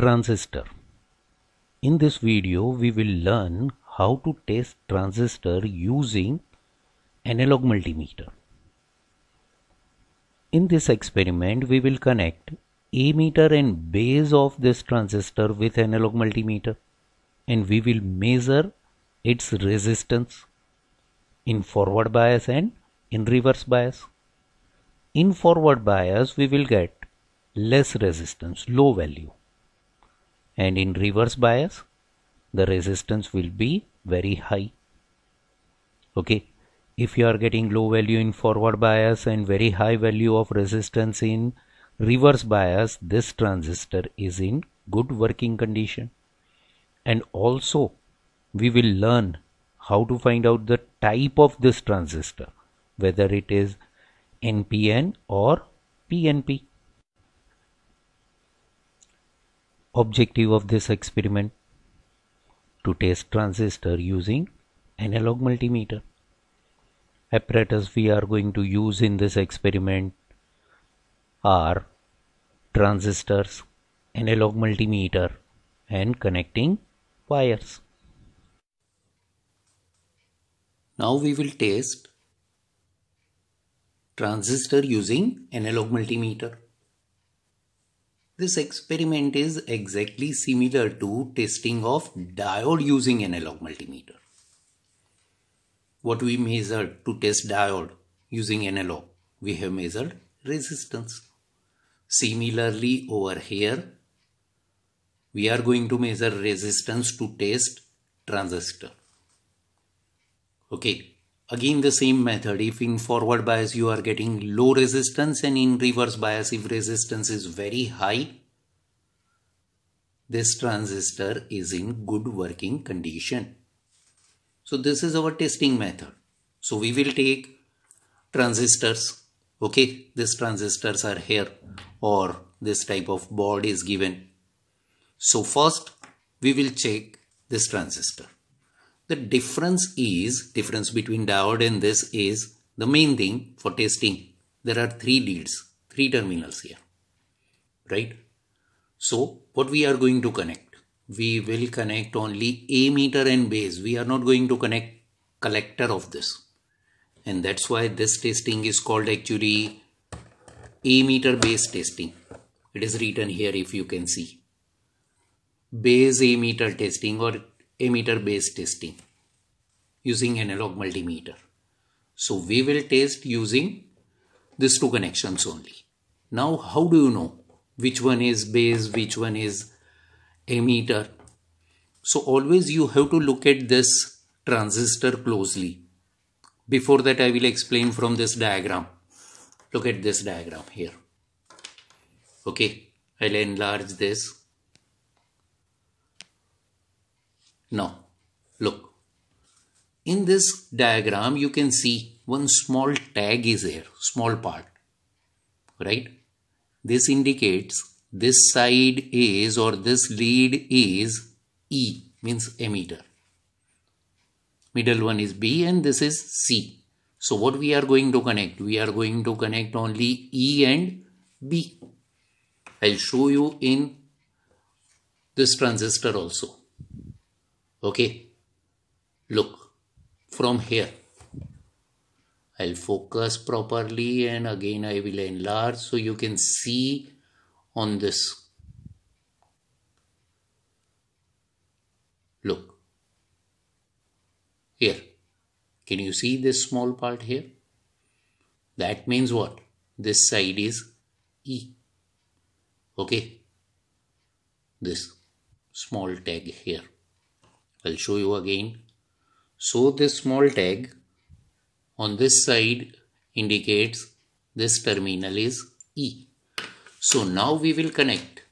Transistor In this video we will learn how to test transistor using analog multimeter. In this experiment we will connect emitter and base of this transistor with analog multimeter and we will measure its resistance in forward bias and in reverse bias. In forward bias we will get less resistance, low value and in reverse bias the resistance will be very high. Okay? If you are getting low value in forward bias and very high value of resistance in reverse bias this transistor is in good working condition. And also we will learn how to find out the type of this transistor whether it is NPN or PNP Objective of this experiment to test transistor using analog multimeter. Apparatus we are going to use in this experiment are transistors, analog multimeter and connecting wires. Now we will test transistor using analog multimeter. This experiment is exactly similar to testing of diode using analog multimeter. What we measured to test diode using analog, we have measured resistance. Similarly over here, we are going to measure resistance to test transistor. Okay, again the same method. If in forward bias you are getting low resistance and in reverse bias if resistance is very high this transistor is in good working condition. So this is our testing method. So we will take transistors. Okay these transistors are here or this type of board is given. So first we will check this transistor the difference is, difference between diode and this is the main thing for testing. There are three leads, three terminals here, right? So what we are going to connect? We will connect only emitter and base. We are not going to connect collector of this. And that's why this testing is called actually emitter base testing. It is written here if you can see. Base emitter testing or emitter based testing using analog multimeter. So we will test using these two connections only. Now how do you know which one is base, which one is emitter? So always you have to look at this transistor closely. Before that I will explain from this diagram. Look at this diagram here. Okay, I'll enlarge this Now, look. In this diagram, you can see one small tag is here, small part, right? This indicates this side is or this lead is E, means emitter. Middle one is B and this is C. So what we are going to connect? We are going to connect only E and B. I'll show you in this transistor also okay. Look from here I'll focus properly and again I will enlarge so you can see on this. Look. Here. Can you see this small part here? That means what? This side is E. Okay. This small tag here I'll show you again. So this small tag on this side indicates this terminal is E. So now we will connect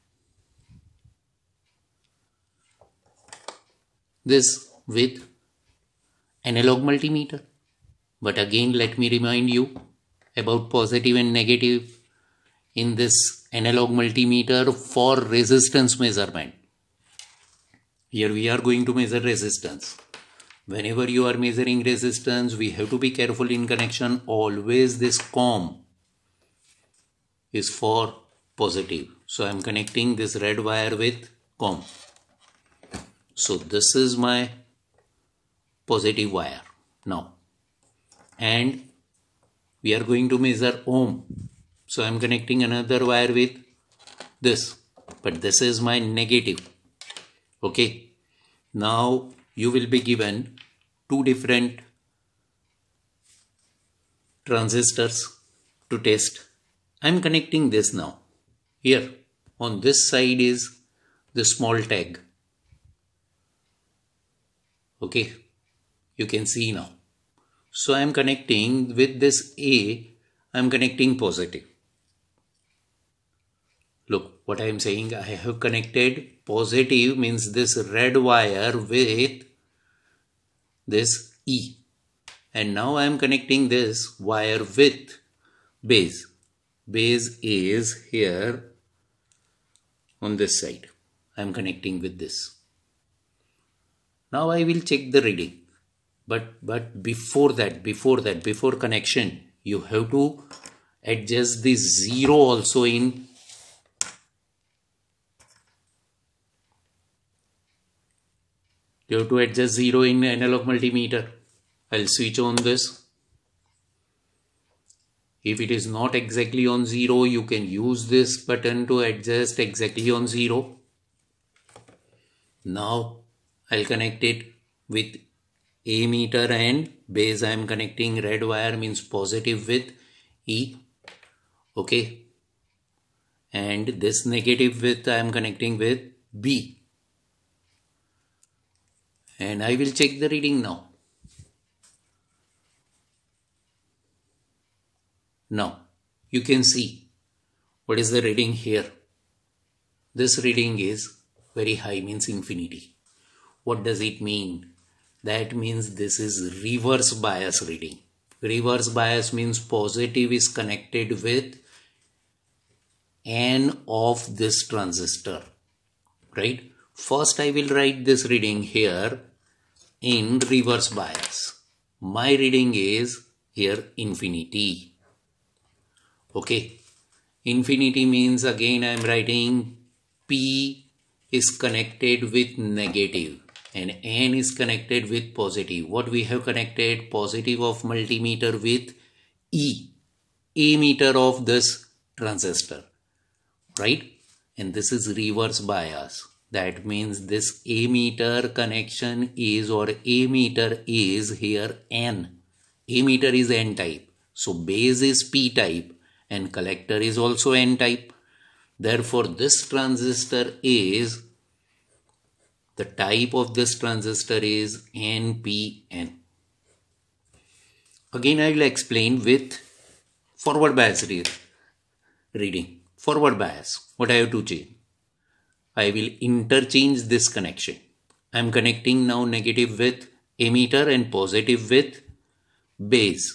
this with analog multimeter. But again let me remind you about positive and negative in this analog multimeter for resistance measurement. Here we are going to measure resistance. Whenever you are measuring resistance, we have to be careful in connection. Always this COM is for positive. So I am connecting this red wire with com so this is my positive wire now and we are going to measure ohm so i'm connecting another wire with this but this is my negative okay. Now you will be given two different transistors to test. I'm connecting this now. Here on this side is the small tag. Okay. You can see now. So I am connecting with this A I am connecting positive look what I am saying I have connected positive means this red wire with this E. And now I am connecting this wire with base. Base is here on this side. I am connecting with this. Now I will check the reading. But, but before that, before that, before connection, you have to adjust the zero also in you have to adjust zero in analog multimeter. I'll switch on this. If it is not exactly on zero you can use this button to adjust exactly on zero. Now I'll connect it with emitter and base I am connecting red wire means positive with E. Okay. And this negative with I am connecting with B and I will check the reading now now you can see what is the reading here this reading is very high means infinity what does it mean? That means this is reverse bias reading. Reverse bias means positive is connected with N of this transistor. Right? First I will write this reading here in reverse bias. My reading is here infinity. Okay. Infinity means again I am writing P is connected with negative and n is connected with positive. What we have connected positive of multimeter with E, emitter of this transistor, right? And this is reverse bias. That means this emitter connection is or emitter is here N. Emitter is N type. So base is P type and collector is also N type. Therefore this transistor is the type of this transistor is NPN. Again, I will explain with forward bias reading. Forward bias, what I have to change? I will interchange this connection. I am connecting now negative with emitter and positive with base.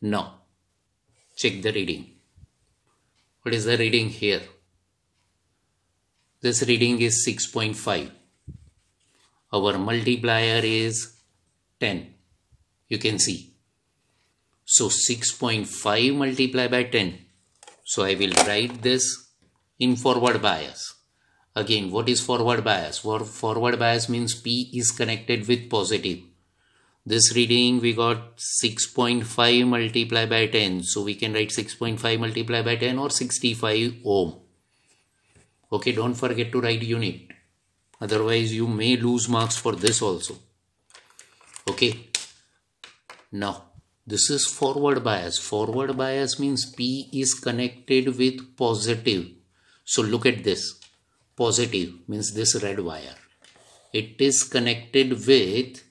Now, check the reading. What is the reading here? This reading is 6.5. Our multiplier is 10. You can see. So 6.5 multiplied by 10. So I will write this in forward bias. Again, what is forward bias? For forward bias means P is connected with positive this reading we got 6.5 multiplied by 10 so we can write 6.5 multiplied by 10 or 65 ohm okay don't forget to write unit otherwise you may lose marks for this also okay now this is forward bias forward bias means p is connected with positive so look at this positive means this red wire it is connected with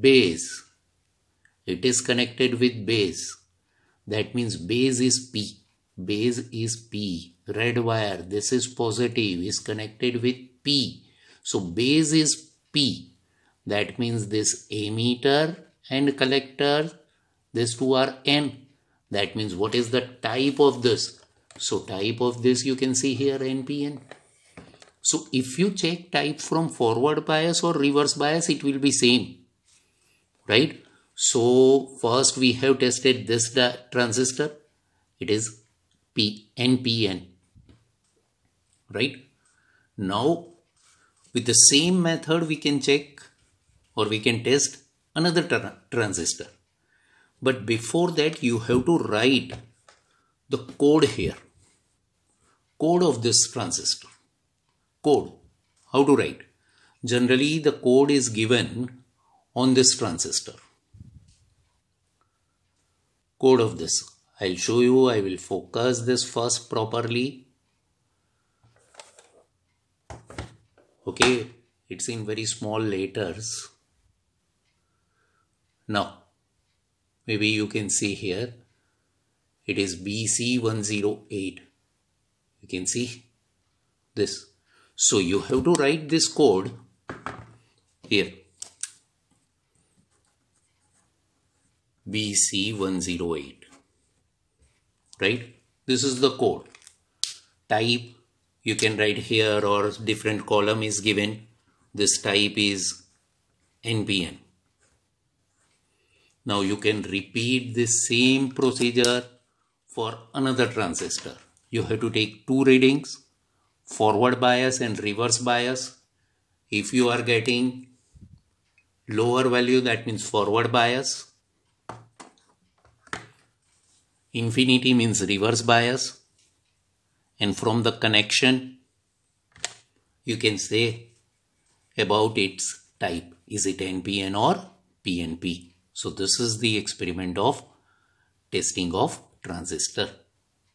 base. It is connected with base. That means base is P. Base is P. Red wire, this is positive, is connected with P. So base is P. That means this emitter and collector, these two are N. That means what is the type of this? So type of this you can see here NPN. So if you check type from forward bias or reverse bias, it will be same right So first we have tested this transistor. It is P NPN. Right? Now with the same method we can check or we can test another tra transistor. But before that you have to write the code here. Code of this transistor. Code. How to write? Generally the code is given on this transistor code of this. I'll show you, I will focus this first properly. Okay, it's in very small letters. Now, maybe you can see here, it is BC108. You can see this. So you have to write this code here. BC108 right this is the code type you can write here or different column is given this type is NPN now you can repeat the same procedure for another transistor you have to take two readings forward bias and reverse bias if you are getting lower value that means forward bias Infinity means reverse bias. And from the connection, you can say about its type. Is it NPN or PNP? So this is the experiment of testing of transistor.